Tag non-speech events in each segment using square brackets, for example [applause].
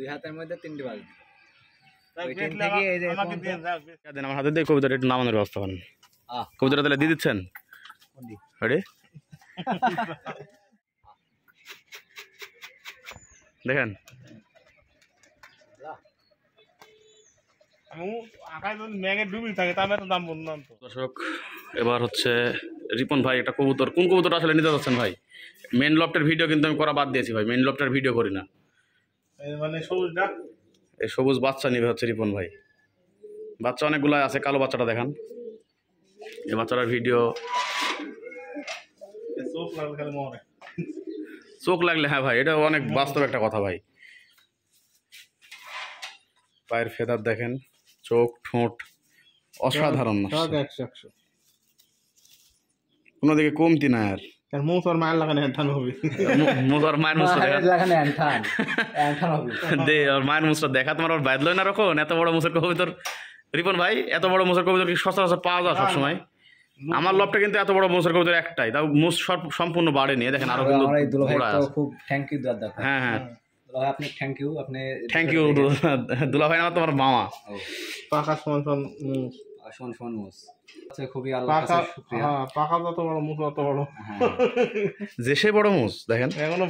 দুই হাতের মধ্যে তিনটি বাজ দিল। আমার হাতে দিয়ে কবিতাটা একটু নামানোর ব্যবস্থা করেন। কবিতাটা তাহলে দিয়ে দিচ্ছেন? দেখেন। দর্শক এবার হচ্ছে রিপন ভাই একটা কবুতর। কোন কবুতরটা আসলে নিতে যাচ্ছেন ভাই? মেন লফটের ভিডিও কিন্তু আমি করা বাদ দিয়েছি ভাই মেন লফটের ভিডিও করি না। মানে সবুজটা এই সবুজ বাচ্চা নিবে হচ্ছে রিপন ভাই। বাচ্চা অনেকগুলো আছে কালো বাচ্চাটা দেখান। এই বাচ্চাটার ভিডিও। চোখ লাগলে হ্যাঁ। ভাই এটা অনেক বাস্তব একটা কথা ভাই। পায়ের ফেদার দেখেন চোখ ঠোঁট অসাধারণ না সব একশো একশো। কোনো দিকে কমতি না আর। তোর মায়ের লাগানো হবে মোজার মায়ের মুসটা লাগানে অ্যান্থান অ্যান্থান হবে দে ওর মায়ের দেখা। তোমার না রকম? এত বড় মুসের কবিতর রিপন ভাই এত বড় মুসের কবিতর কি সচরাচর পাওয়া যায় সবসময়? আমার লবটা কিন্তু এত বড় মুসের কবিতর একটাই। তাও মুস সম্পূর্ণ বাড়ে নিয়ে দেখেন আরও কিন্তু। খুব থ্যাংক ইউ দাদা হ্যাঁ হ্যাঁ। আপনি থ্যাংক ইউ আপনি থ্যাংক ইউ দুলা ভাই আমার তোমার মামা। পাকা সমান সমান শোন মোস। আচ্ছা খুবই আল্লাহ পাকা কাছে শুকরিয়া। হ্যাঁ পাকা যত বড় মুখ তত বড়। হ্যাঁ। যে সে বড় মুস দেখেন। এখনও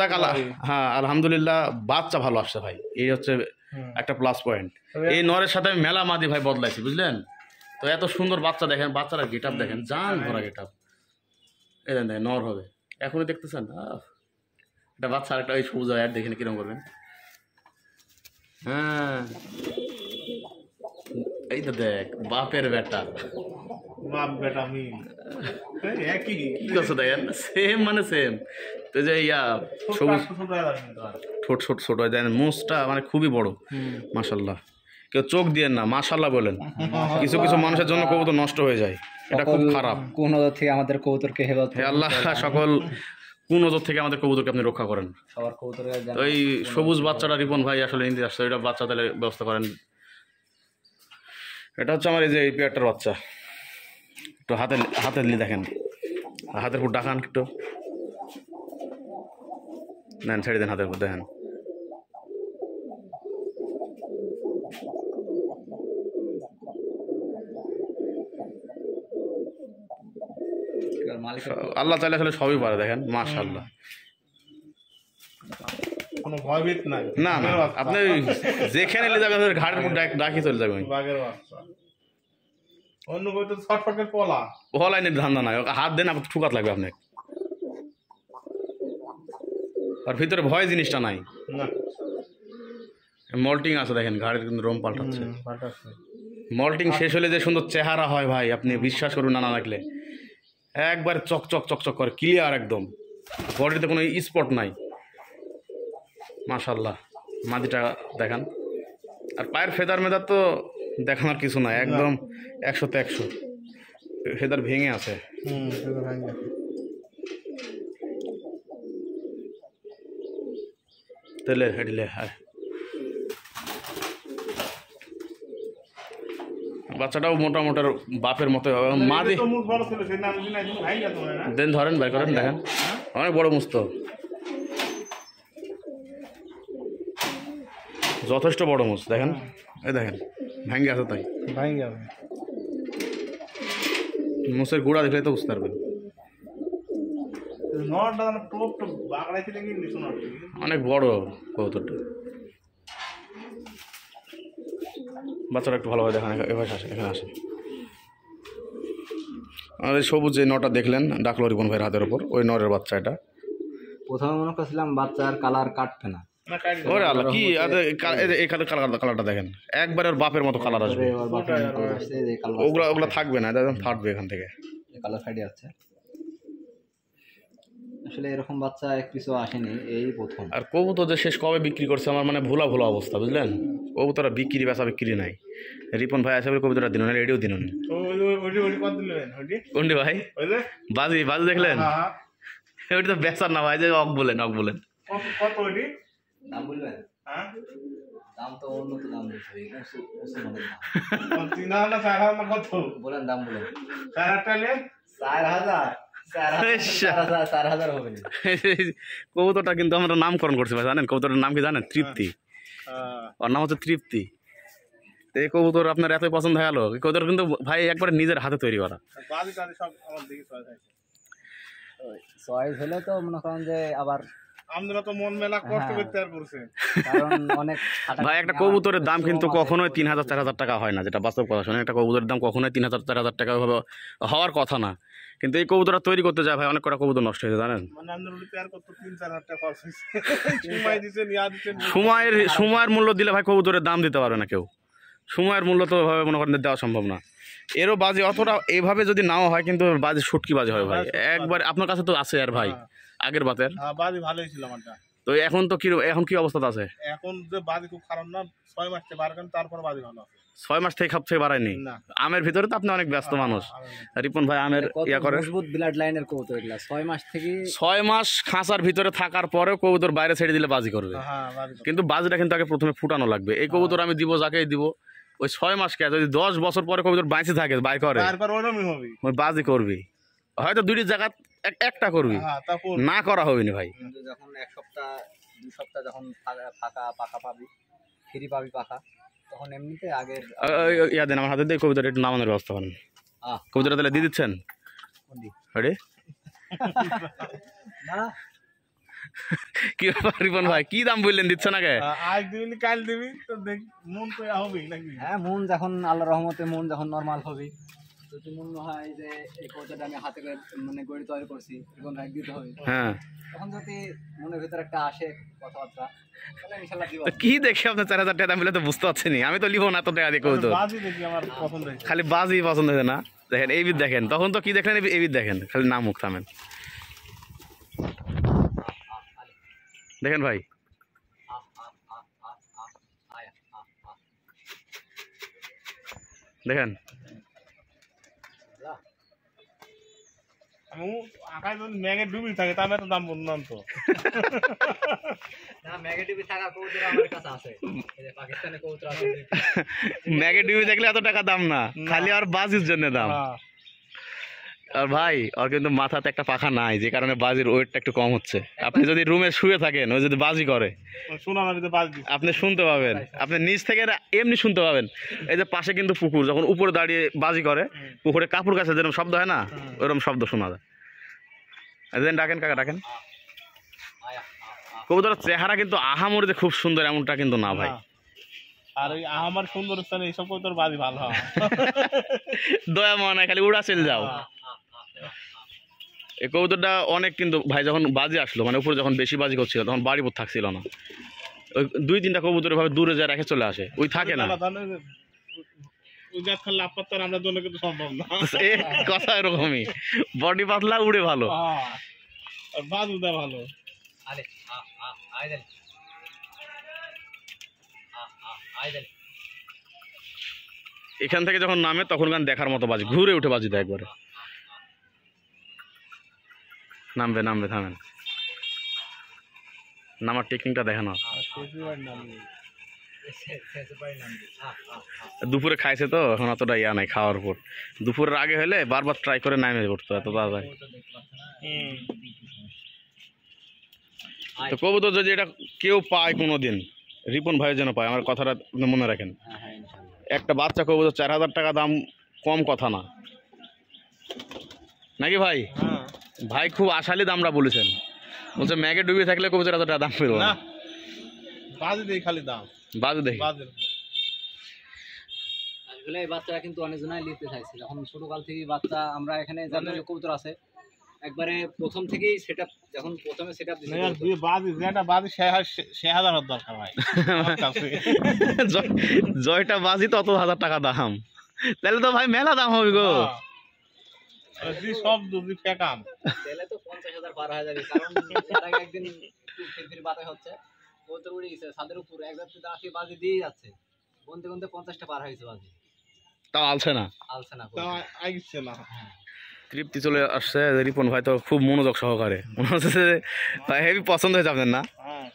যাক আল্লাহ হ্যাঁ আলহামদুলিল্লাহ বাচ্চা ভালো আসছে ভাই। এই হচ্ছে একটা প্লাস পয়েন্ট এই নরের সাথে আমি মেলা মাদি ভাই বদলাইছি বুঝলেন? তো এত সুন্দর বাচ্চা দেখেন বাচ্চারা গেট আপ দেখেন জান ভরা গেট আপ এই দেখেন, নর হবে। এখনই দেখতেছেন? একটা বাচ্চা একটা ওই সবুজ অ্যাড দেখেন কীরকম করবেন। হ্যাঁ। এই তো দেখ বাপের বেটা। বাপ বেটা আমি একই। কি করছ দেখেন সেম মানে সেম তো যে ইয়া সবুজ ছোট ছোট। ছোট হয় দেখেন মোষটা মানে খুবই বড়। মাশাল্লাহ কেউ চোখ দিয়েন না মাশাল্লাহ বলেন। কিছু কিছু মানুষের জন্য কবুতর নষ্ট হয়ে যায়। এটা খুব খারাপ। কোন ওদের থেকে আমাদের কবুতরকে হেফাজত হে আল্লাহ সকল কোন নজর থেকে আমাদের কবুতরকে আপনি রক্ষা করেন। সবার এই সবুজ বাচ্চাটা রিপন ভাই আসলে ইন্দি আসছে এটা বাচ্চা তাহলে ব্যবস্থা করেন। এটা হচ্ছে আমার এই যে এই পেয়ারটার বাচ্চা। একটু হাতে হাতে নিয়ে দেখেন। হাতের উপর ডাকান একটু। নেন ছেড়ে দেন হাতের উপর দেখেন। আল্লাহ চাইলে আসলে সবই পারে দেখেন। মাশাল্লাহ কোনো ভয়ভীত নাই। না না আপনি যেখানে নিয়ে যাবেন ওদের ঘাড়ের উপর ডাক- চলে যাবেন। বাঘের বাচ্চা। অন্য কই তো পলা। অনলাইনের ধান্দা নাই। হাত দেন আপনার ঠুকাত লাগবে আপনাকে। আর ভিতরে ভয় জিনিসটা নাই। না। মল্টিং আছে দেখেন ঘাড়ের কিন্তু রোম পাল্টাচ্ছে। হুম, মল্টিং শেষ হলে যে সুন্দর চেহারা হয় ভাই আপনি বিশ্বাস করুন না না রাখলে একবার চক চক চক চক করে ক্লিয়ার একদম। বডিতে কোনো স্পট নাই। মাশাল্লাহ মাদিটা দেখান। আর পায়ের ফেদার মেদার তো দেখানোর কিছু নাই একদম একশো একশোতে একশো। ফেদার ভেঙে আছে। তেলে হেডলে হ্যাঁ বাচ্চাটাও মোটামোটার বাপের মতো হবে। মা তো দিন হয় না? ধরেন বের করেন দেখেন। অনেক বড় মুস্ত। যথেষ্ট বড় মুস দেখেন এই দেখেন ভেঙ্গে আছে তাই ভাই গেছে। মুসের গুঁড়া দেখলে তো বুঝতে পারবেন। অনেক বড় কবুতরটা বাচ্চারা একটু ভালোভাবে দেখান এভাবে আসে এখানে আসে আমাদের সবুজ যে নটা দেখলেন ডাকলো রিপন ভাইয়ের হাতের ওপর ওই নরের বাচ্চা এটা প্রথমে মনে করছিলাম বাচ্চার কালার কাটবে না। ওরে আল্লাহ কি এই কালার কালারটা দেখেন? একবারে ওর বাপের মতো কালার আসবে। ওগুলা ওগুলা থাকবে না একদম ফাটবে এখান থেকে। কালার আছে। আসলে এরকম বাচ্চা এক কিছু আসেনি এই প্রথম। আর কবুতর যে শেষ কবে বিক্রি করছে আমার মানে ভোলা ভোলা অবস্থা বুঝলেন? কবুতরা বিক্রি বেচা বিক্রি নাই। রিপন ভাই আছে বলে কবুতরা দিন না। রেডিও দিন? কোনটি ভাই? বাজি বাজি দেখলেন? হ্যাঁ, হ্যাঁ। ওইটা তো বেচার না ভাই যে অক বলেন অক বলেন। কত-? দাম বলবেন? হ্যাঁ? দাম তো উন্নত দাম দিচ্ছে এই উঁচু উঁচু মানের দাম কত তিন হাজার না চার হাজার কত? বলেন দাম বলেন। চার হাজার চার কবুতরটা কিন্তু আমরা নামকরণ করছি ভাই জানেন? কবুতরটার নাম কি জানেন? তৃপ্তি। হ্যাঁ, ওর নাম হচ্ছে তৃপ্তি। তো এই কবুতর আপনার এতই পছন্দ হয়ে গেল কবুতর কিন্তু ভাই একবারে নিজের হাতে তৈরি করা। চয়েস হলে তো মনে করেন যে আবার আমরা তো মন মেলা কষ্ট হ্যাঁ। করতে করছে। কারণ অনেক ভাই একটা কবুতরের দাম কিন্তু কখনোই তিন হাজার চার হাজার টাকা হয় না যেটা বাস্তব কথা শোনেন। একটা কবুতরের দাম কখনোই তিন হাজার চার হাজার টাকা হওয়ার কথা না। কিন্তু এই কবুতরটা তৈরি করতে যায় ভাই অনেক কটা কবুতর নষ্ট হয়েছে জানেন? মানে ইয়া সময়ের সময়ের মূল্য দিলে ভাই কবুতরের দাম দিতে পারবে না কেউ। সময়ের মূল্য তো ভাবে মনে করেন দেওয়া সম্ভব না। এরও বাজে অতটা এভাবে যদি নাও হয় কিন্তু বাজে শুটকি বাজে হয় ভাই। একবার আপনার কাছে তো আছে আর ভাই। আগের বাতের? হ্যাঁ বাজি ভালোই ছিল আমারটা। তো এখন তো কি এখন কি অবস্থা আছে? এখন যে বাজি খুব খারাপ না ছয় মাস থেকে বার তারপর বাজি ভালো আছে। ছয় মাস থেকে খাপ থেকে বাড়ায়নি? আমের ভিতরে তো আপনি অনেক ব্যস্ত মানুষ। রিপন ভাই আমের ইয়া করে। মজবুত ব্লাড লাইনের কবুতর এগুলা? ছয় মাস থেকে ছয় মাস খাঁচার ভিতরে থাকার পরে কবুতর বাইরে ছেড়ে দিলে বাজি করবে। হ্যাঁ বাজি ভালো। কিন্তু বাজিটা কিন্তু আগে প্রথমে ফুটানো লাগবে। এই কবুতর আমি দিব যাকেই দিব ওই ছয় মাস কে যদি দশ বছর পরে কবুতর বাইচে থাকে বাই করে তারপর ওরমই হবে। ওই বাজি করবি। হয়তো দুইটি জায়গা একটা করবি? হ্যাঁ না করা হবে না ভাই। যখন এক সপ্তাহ দুই সপ্তাহ যখন ফাঁকা- ফাঁকা পাকা পাবি ফ্রি পাবি পাকা তখন এমনিতে আগের ওই ইয়া দেন আমার হাতে দিয়ে কবিতাটা একটু নামানোর ব্যবস্থা করেন। আহ। কবিতাটা তাহলে দিয়ে দিচ্ছেন? দিক? [laughs] না। কি ব্যাপার রিপন ভাই কি দাম বললেন দিচ্ছেন আগে? আহ, আজ দিবি না কাল দিবি তো দেখ মন তো হবে নাকি? হ্যাঁ মন যখন আল্লাহ রহমতে মন যখন নর্মাল হবে যদি মনে হয় যে এই কবিতাটা আমি হাতে করে মানে গড়ি তৈরি করছি দিতে হবে। হ্যাঁ। তখন যদি মনের ভিতরে একটা আসে কথাবার্তা তো কি দেখে আপনার চার হাজার টাকা দাম তো বুঝতে পারছি নি। আমি তো লিখব না তো টাকা দেখি হয়েছে। খালি বাজি পছন্দ হয়েছে না। দেখেন এই বিদ দেখেন। তখন তো কি দেখলেন? এই- এই বিদ দেখেন। খালি নাম মুখ থামেন। দেখেন ভাই। দেখেন। আকাশ যদি ম্যাগে ডুবি থাকে তার এত দাম বললাম তো না নেগেটিভ থাকা কবুতর আমার কাছে আছে। এই যে পাকিস্তানে কবুতর আছে। ম্যাগে ডিবি দেখলে এত টাকা দাম না। খালি আর বাজির জন্য দাম। হ্যাঁ। আর ভাই ওর কিন্তু মাথাতে একটা পাখা নাই যে কারণে বাজির ওয়েটটা একটু কম হচ্ছে। আপনি যদি রুমে শুয়ে থাকেন ও যদি বাজি করে শোনা না যদি বাজ দিচ্ছে আপনি শুনতে পাবেন। আপনি নিচ থেকে এমনি শুনতে পাবেন। এই যে পাশে কিন্তু পুকুর যখন উপরে দাঁড়িয়ে বাজি করে পুকুরে কাপড় কাছে যেরকম শব্দ হয় না ওরকম শব্দ শোনা যায়। যে ডাকেন কাকা ডাকেন। কবুতরের চেহারা কিন্তু আহামরিতে খুব সুন্দর এমনটা কিন্তু না ভাই। হ্যাঁ। আর ওই আমার সুন্দর স্থানে এইসব তোর বাজি ভালো হয়। [laughs] দয়া মনে খালি উড়া চলে যাও এই কবুতরটা অনেক কিন্তু ভাই যখন বাজি আসলো মানে উপরে যখন বেশি বাজি করছিল তখন বাড়ি থাকছিল না। ওই দুই তিনটা কবুতর ভাবে দূরে যায় রেখে চলে আসে ওই থাকে না। কথা এরকমই। বডি পাতলা উড়ে ভালো। হ্যাঁ। আর বাজ উদা ভালো। আরে আ আ আইদেন আ আ আইদেন এখান থেকে যখন নামে তখন গান দেখার মতো বাজি ঘুরে উঠে বাজি দেয় একবারে। নামবে নামবে থামেন। নামার টেকনিকটা দেখানো পারি দুপুরে খাইছে তো এখন অতটা ইয়া নাই খাওয়ার উপর। দুপুরের আগে হলে বারবার ট্রাই করে নামে পড়তো এত তাড়াতাড়ি। তো কবুতর যদি এটা কেউ পায় কোনো দিন রিপন ভাই যেন পায় আমার কথাটা আপনি মনে রাখেন। হ্যাঁ হ্যাঁ ইনশাআল্লাহ একটা বাচ্চা কবুতর চার হাজার টাকা দাম কম কথা না। নাকি ভাই? হ্যাঁ। ভাই খুব আশালি দামরা বলেছেন। বলছে ম্যাগে ডুবে থাকলে কবুতর এত দাম পেল না। বাজি দেই খালি দাম। বাজে দেখি। বাজের আসলে এই বাচ্চারা কিন্তু অনেকজনাই নিতে চাইছে। যখন ছোটকাল থেকেই বাচ্চা আমরা এখানে জাতীয় কবুতর আছে একবারে প্রথম থেকেই সেট যখন প্রথমে সেট আপ না, দুই বাজি যেটা বাজি সে হাজার দরকার ভাই। [laughs] জয়- জয়টা বাজি তত হাজার টাকা দাম। তাহলে তো ভাই মেলা দাম হবে গো। হ্যাঁ। দুই ফেকাম তাহলে তো পঞ্চাশ হাজার পার হয়ে যাবে কারণ আগে একদিন একটু ফিরফির বাতাস হচ্ছে। কবুতর উড়ে গেছে ছাদের উপর। একবার তো দাঁড়িয়ে বাজি দিয়ে যাচ্ছে। গুনতে গুনতে পঞ্চাশটা পার হয়েছে বাজি। তাও আলছে না? আলছে না তা আইছে না। তৃপ্তি চলে আসছে রিপন ভাই তো খুব মনোযোগ সহকারে। মনে হচ্ছে হেভি পছন্দ হয়েছে আপনার না? হ্যাঁ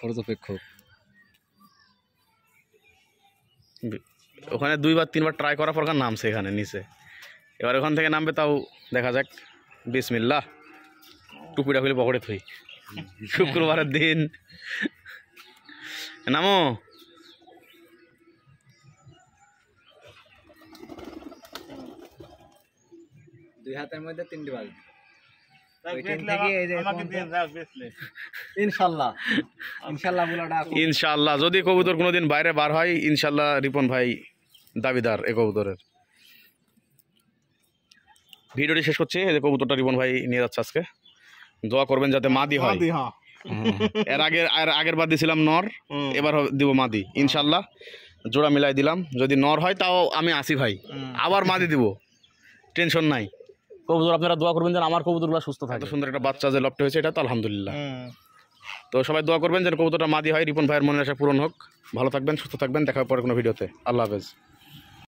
পর্যবেক্ষক। ওখানে দুইবার তিনবার ট্রাই করার পর নামছে এখানে নিচে। এবার ওখান থেকে নামবে তাও দেখা যাক। বিসমিল্লা টুপিটা খুলে পকেটে থুই। শুক্রবারের দিন। নামো। ইনশাল্লাহ। যদি কবুতর কোনোদিন বাইরে বার হয় ইনশাল্লাহ রিপন ভাই দাবিদার এ কবুতরের। ভিডিওটি শেষ করছি। এই যে কবুতরটা রিপন ভাই নিয়ে যাচ্ছে আজকে। দোয়া করবেন যাতে মাদি হয়। মাদি, হ্যাঁ। হুম। এর আগে আর আগের বার দিয়েছিলাম নর এবার দিব মাদি ইনশাল্লাহ জোড়া মিলাই দিলাম। যদি নর হয় তাও আমি আসি ভাই। আবার মাদি দিব। টেনশন নাই। কবুতর আপনারা দোয়া করবেন যেন আমার কবুতরগুলো সুস্থ থাকে। এত সুন্দর একটা বাচ্চা যে লপটে হয়েছে এটা তো আলহামদুলিল্লাহ। তো সবাই দোয়া করবেন যেন কবুতরটা মাদি হয়। রিপন ভাইয়ের মনের আশা পূরণ হোক। ভালো থাকবেন সুস্থ থাকবেন। দেখা পরে কোনো ভিডিওতে। আল্লাহ হাফেজ।